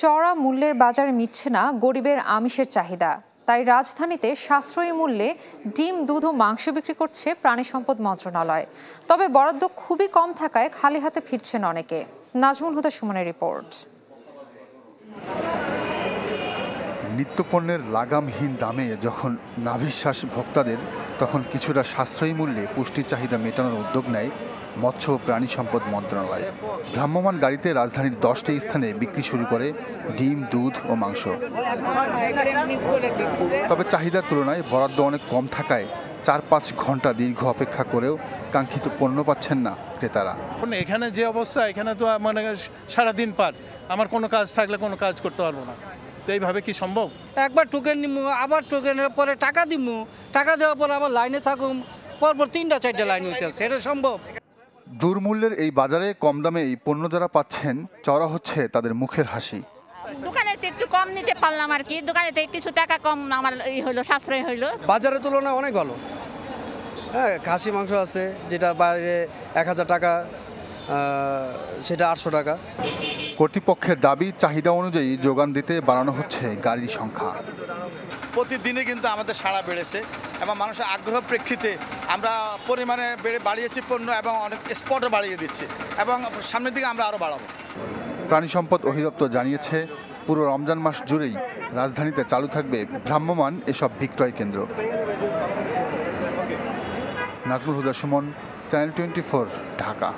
চড়া মূল্যের বাজারে মিটছে না গরিবের আমিষের চাহিদা। তাই রাজধানীতে সাশ্রয়ী মূল্যে ডিম, দুধ ও মাংস বিক্রি করছে প্রাণী সম্পদ মন্ত্রণালয়। তবে বরাদ্দ খুবই কম থাকায় খালি হাতে ফিরছেন অনেকে। নাজমুল হুদা সুমনের রিপোর্ট। নিত্যপণ্যের লাগামহীন দামে যখন নাভিশ্বাস ভোক্তাদের, তখন কিছুটা সাশ্রয়ী মূল্যে পুষ্টির চাহিদা মেটানোর উদ্যোগ নেয় মৎস্য ও প্রাণী সম্পদ মন্ত্রণালয়। ভ্রাম্যমাণ গাড়িতে রাজধানীর দশটি স্থানে বিক্রি শুরু করে ডিম, দুধ ও মাংস। তবে চাহিদার তুলনায় বরাদ্দ অনেক কম থাকায় চার পাঁচ ঘণ্টা দীর্ঘ অপেক্ষা করেও কাঙ্ক্ষিত পণ্য পাচ্ছেন না ক্রেতারা। এখানে যে অবস্থা, এখানে তো মানে সারাদিন পার। আমার কোনো কাজ থাকলে কোনো কাজ করতে পারব না। তো এইভাবে কি সম্ভব? একবার টোকেন নিমু আবার টোকেনের পরে টাকা দিমু। টাকা দেওয়ার পর আবার লাইনে থাকুম। পরপর তিনটা চারটা লাইন হইতেছে। এটা সম্ভব? দুর্মূল্যের এই বাজারে কম দামে এই পণ্য যারা পাচ্ছেন চড়া হচ্ছে তাদের মুখের হাসি। দোকানের তো একটু কম নিতে পারলাম আর কি। দোকানে তো কিছু টাকা কম আমার এই হইল সাশ্রয় হইল। বাজারের তুলনায় অনেক ভালো। হ্যাঁ খাসি মাংস আছে যেটা বাইরে এক হাজার টাকা সেটা আটশো টাকা। কর্তৃপক্ষের দাবি চাহিদা অনুযায়ী যোগান দিতে বাড়ানো হচ্ছে গাড়ির সংখ্যা। প্রতিদিনে কিন্তু আমাদের সাড়া বেড়েছে এবং মানুষের আগ্রহ প্রেক্ষিতে আমরা পরিমাণে বেড়ে বাড়িয়েছি পণ্য এবং অনেক স্পটও বাড়িয়ে দিচ্ছি এবং সামনের দিকে আমরা আরও বাড়াবো। প্রাণী সম্পদ অধিদপ্তর জানিয়েছে পুরো রমজান মাস জুড়েই রাজধানীতে চালু থাকবে ভ্রাম্যমান এসব বিক্রয় কেন্দ্র। Nazmul Huda Suman channel twenty Dhaka.